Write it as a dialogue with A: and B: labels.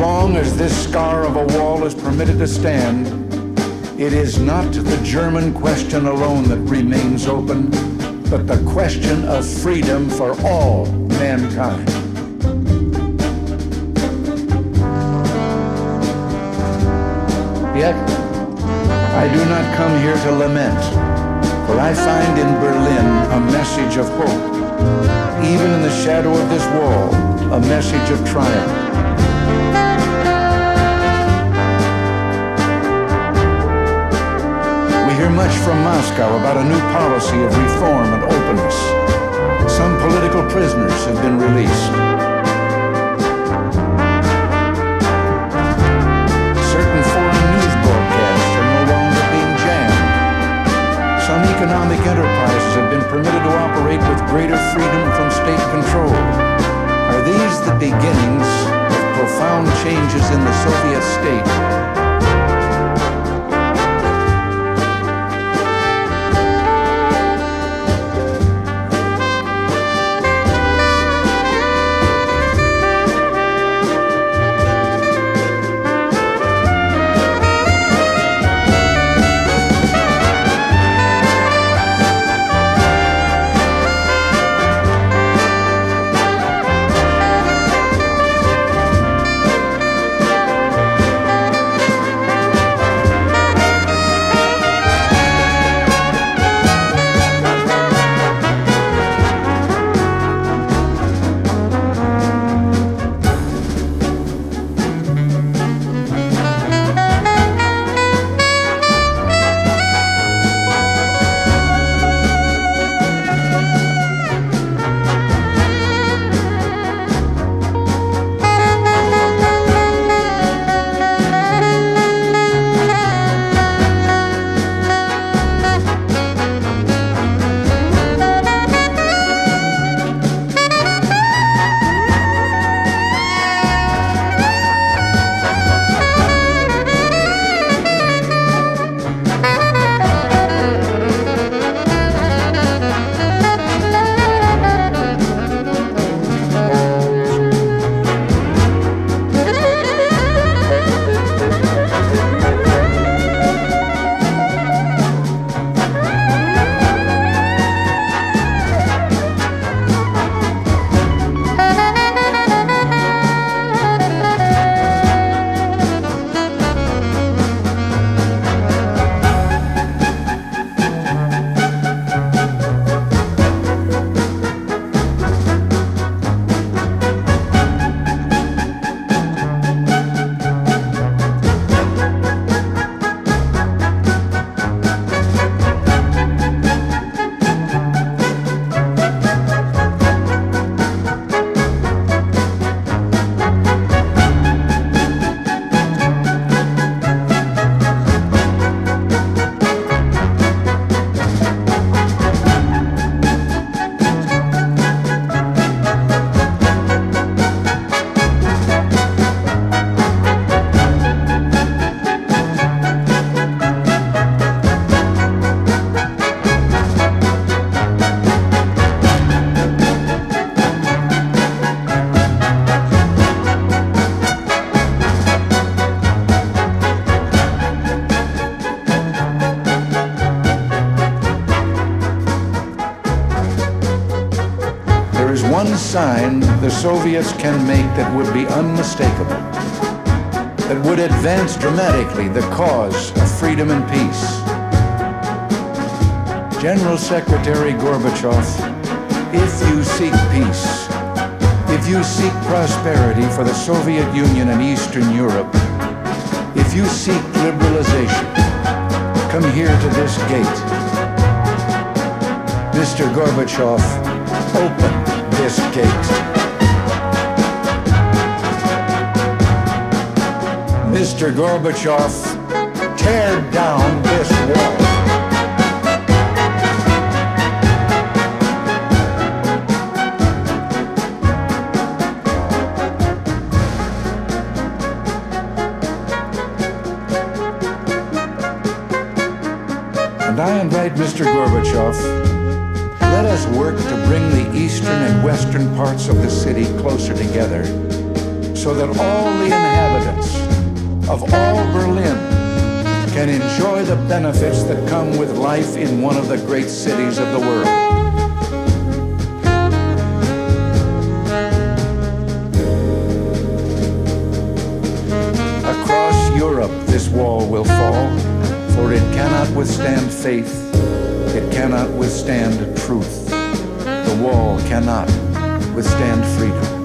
A: Long as this scar of a wall is permitted to stand, it is not the German question alone that remains open, but the question of freedom for all mankind. Yet, I do not come here to lament, for I find in Berlin a message of hope. Even in the shadow of this wall, a message of triumph. Much from Moscow about a new policy of reform and openness. Some political prisoners have been released. Certain foreign news broadcasts are no longer being jammed. Some economic enterprises have been permitted to operate with greater freedom from state control. Are these the beginnings of profound changes in the Soviet state? One sign the Soviets can make that would be unmistakable, that would advance dramatically the cause of freedom and peace. General Secretary Gorbachev, if you seek peace, if you seek prosperity for the Soviet Union and Eastern Europe, if you seek liberalization, come here to this gate. Mr. Gorbachev, open this. Mr. Gorbachev, tear down this wall. And I invite Mr. Gorbachev, let us work to bring the eastern and western parts of the city closer together so that all the inhabitants of all Berlin can enjoy the benefits that come with life in one of the great cities of the world. Across Europe this wall will fall, for it cannot withstand faith, it cannot withstand truth. The wall cannot withstand freedom.